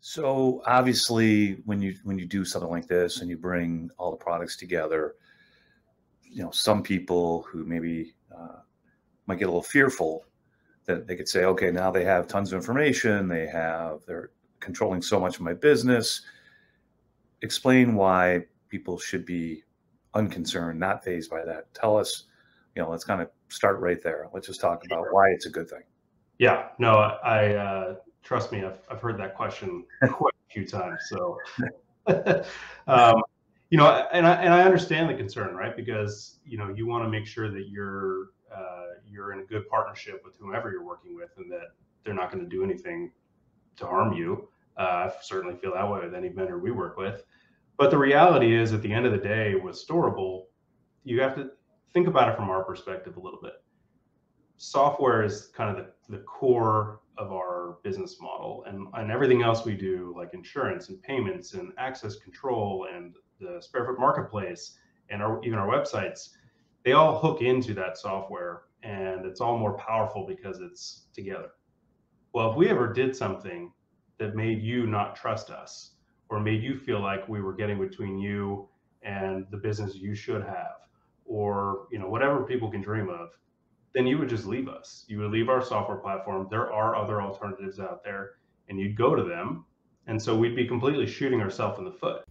So obviously, when you when you do something like this and you bring all the products together, you know, some people who maybe uh, might get a little fearful that they could say, okay, now they have tons of information, they have they're controlling so much of my business. Explain why people should be unconcerned, not phased by that. Tell us, you know, let's kind of start right there. Let's just talk about why it's a good thing. Yeah, no, I uh, trust me, I've, I've heard that question quite a few times. So, um, you know, and I, and I understand the concern, right? Because, you know, you want to make sure that you're, uh, you're in a good partnership with whomever you're working with and that they're not going to do anything to harm you. Uh, I certainly feel that way with any vendor we work with. But the reality is, at the end of the day, with Storable, you have to think about it from our perspective a little bit. Software is kind of the, the core of our business model, and, and everything else we do, like insurance and payments and access control and the Sparefoot Marketplace and our, even our websites, they all hook into that software, and it's all more powerful because it's together. Well, if we ever did something that made you not trust us or made you feel like we were getting between you and the business you should have or you know whatever people can dream of then you would just leave us. You would leave our software platform. There are other alternatives out there and you'd go to them. And so we'd be completely shooting ourselves in the foot